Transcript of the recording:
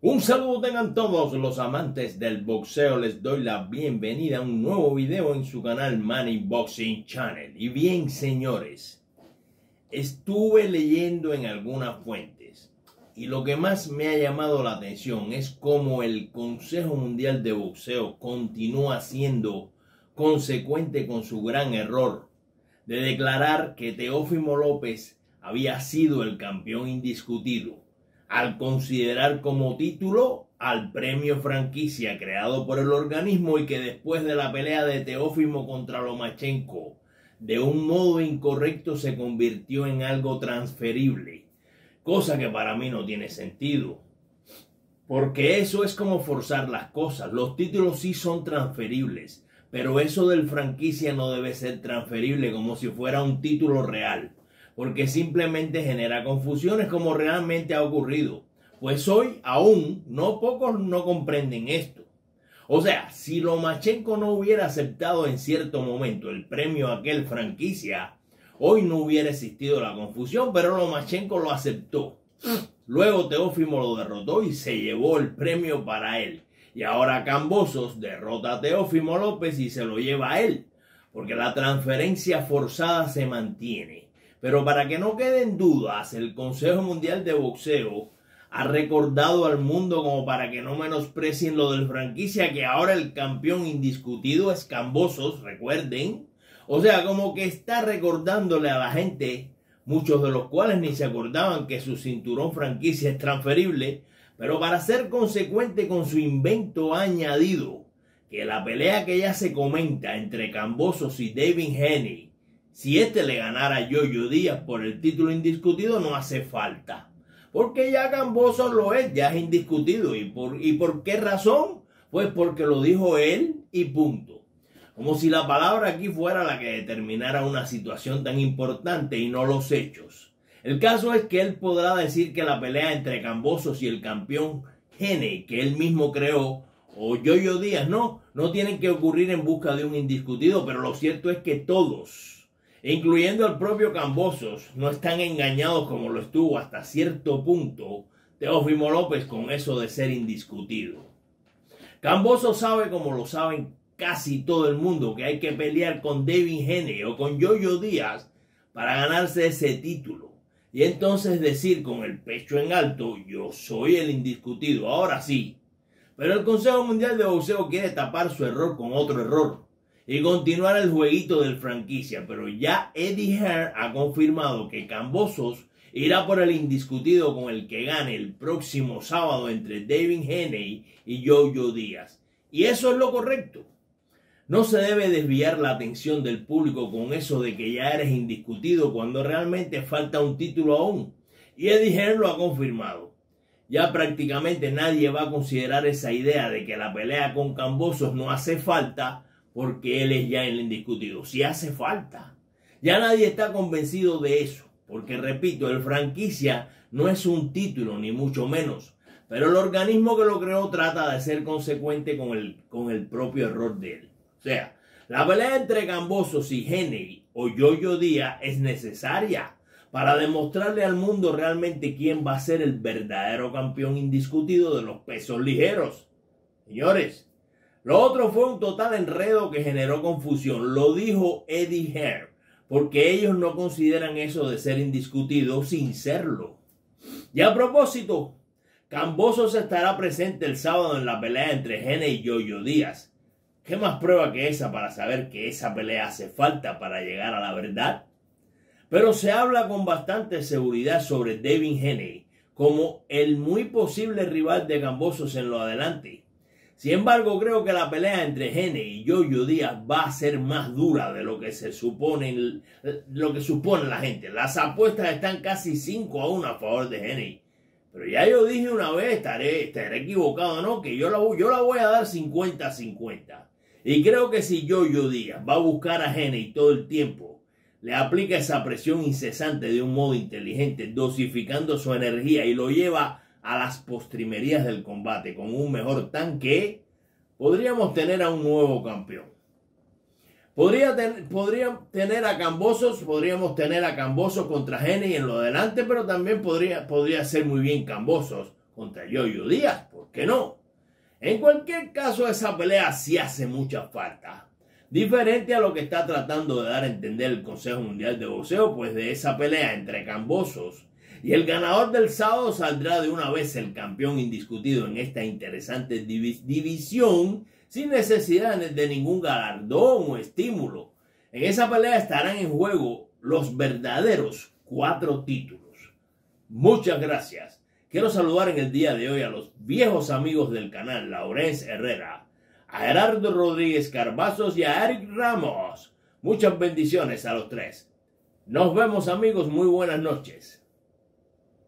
Un saludo tengan todos los amantes del boxeo. Les doy la bienvenida a un nuevo video en su canal Money Boxing Channel. Y bien, señores, estuve leyendo en algunas fuentes y lo que más me ha llamado la atención es cómo el Consejo Mundial de Boxeo continúa siendo consecuente con su gran error de declarar que Teófimo López había sido el campeón indiscutido al considerar como título al premio franquicia creado por el organismo y que después de la pelea de Teófimo contra Lomachenko de un modo incorrecto se convirtió en algo transferible, cosa que para mí no tiene sentido. Porque eso es como forzar las cosas. Los títulos sí son transferibles, pero eso del franquicia no debe ser transferible como si fuera un título real porque simplemente genera confusiones como realmente ha ocurrido. Pues hoy aún no pocos no comprenden esto. O sea, si Lomachenko no hubiera aceptado en cierto momento el premio a aquel franquicia, hoy no hubiera existido la confusión, pero Lomachenko lo aceptó. Luego Teófimo lo derrotó y se llevó el premio para él. Y ahora Cambosos derrota a Teófimo López y se lo lleva a él, porque la transferencia forzada se mantiene. Pero para que no queden dudas, el Consejo Mundial de Boxeo ha recordado al mundo como para que no menosprecien lo del franquicia que ahora el campeón indiscutido es Cambosos, recuerden. O sea, como que está recordándole a la gente, muchos de los cuales ni se acordaban que su cinturón franquicia es transferible, pero para ser consecuente con su invento añadido, que la pelea que ya se comenta entre Cambosos y David Henney si este le ganara a Yoyo Díaz por el título indiscutido, no hace falta. Porque ya Gamboso lo es, ya es indiscutido. ¿Y por, ¿Y por qué razón? Pues porque lo dijo él y punto. Como si la palabra aquí fuera la que determinara una situación tan importante y no los hechos. El caso es que él podrá decir que la pelea entre Cambosos y el campeón Gene, que él mismo creó, o Yoyo Díaz, no, no tienen que ocurrir en busca de un indiscutido, pero lo cierto es que todos, incluyendo al propio Cambosos, no están engañados como lo estuvo hasta cierto punto Teófimo López con eso de ser indiscutido. Cambosos sabe, como lo saben casi todo el mundo, que hay que pelear con David Gene o con Yoyo Díaz para ganarse ese título. Y entonces decir con el pecho en alto, yo soy el indiscutido, ahora sí. Pero el Consejo Mundial de Boxeo quiere tapar su error con otro error y continuar el jueguito del franquicia, pero ya Eddie Hearn ha confirmado que Cambosos irá por el indiscutido con el que gane el próximo sábado entre David Henney y Jojo Díaz. Y eso es lo correcto. No se debe desviar la atención del público con eso de que ya eres indiscutido cuando realmente falta un título aún. Y Eddie Hearn lo ha confirmado. Ya prácticamente nadie va a considerar esa idea de que la pelea con Cambosos no hace falta porque él es ya el indiscutido. Si hace falta. Ya nadie está convencido de eso, porque repito, el franquicia no es un título, ni mucho menos. Pero el organismo que lo creó trata de ser consecuente con el, con el propio error de él. O sea, la pelea entre Gambosos y Henry o Yoyo Díaz es necesaria para demostrarle al mundo realmente quién va a ser el verdadero campeón indiscutido de los pesos ligeros. Señores, lo otro fue un total enredo que generó confusión. Lo dijo Eddie Hare, porque ellos no consideran eso de ser indiscutido sin serlo. Y a propósito, Cambosos estará presente el sábado en la pelea entre Gene y Yoyo Díaz. ¿Qué más prueba que esa para saber que esa pelea hace falta para llegar a la verdad? Pero se habla con bastante seguridad sobre David Henney como el muy posible rival de Cambosos en lo adelante. Sin embargo, creo que la pelea entre Gene y Yoyo Díaz va a ser más dura de lo que se supone, lo que supone la gente. Las apuestas están casi 5 a 1 a favor de Gene. Pero ya yo dije una vez, estaré, estaré equivocado, ¿no? Que yo la, yo la voy a dar 50 a 50. Y creo que si Yoyo Díaz va a buscar a Gene todo el tiempo, le aplica esa presión incesante de un modo inteligente, dosificando su energía y lo lleva a las postrimerías del combate con un mejor tanque, podríamos tener a un nuevo campeón. Podría podríamos tener a Cambosos, podríamos tener a Cambosos contra Gene y en lo adelante, pero también podría, podría ser muy bien Cambosos contra Yoyo Díaz, ¿por qué no? En cualquier caso, esa pelea sí hace mucha falta. Diferente a lo que está tratando de dar a entender el Consejo Mundial de Boxeo, pues de esa pelea entre Cambosos y el ganador del sábado saldrá de una vez el campeón indiscutido en esta interesante división sin necesidad de ningún galardón o estímulo. En esa pelea estarán en juego los verdaderos cuatro títulos. Muchas gracias. Quiero saludar en el día de hoy a los viejos amigos del canal, Laurence Herrera, a Gerardo Rodríguez Carbazos y a Eric Ramos. Muchas bendiciones a los tres. Nos vemos amigos, muy buenas noches.